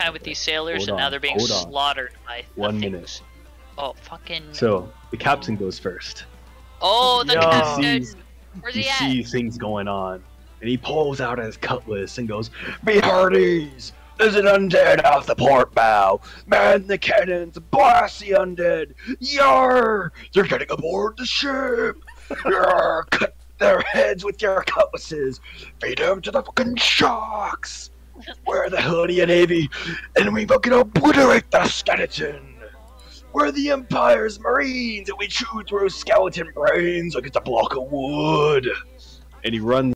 time with these sailors, Hold and now they're being slaughtered by One the minute. things. Oh fucking! So the captain goes first. oh, the Yo. captain. Sees- Where's he he sees things going on, and he pulls out his cutlass and goes, "Be hearties! There's an undead off the port bow. Man the cannons, blast the undead! Yar! They're getting aboard the ship! Yar! Cut their heads with your cutlasses! Feed them to the fucking sharks! We're the Hoodie Navy, and we fucking obliterate the skeleton! We're the Empire's Marines, and we chew through skeleton brains like it's a block of wood! And he runs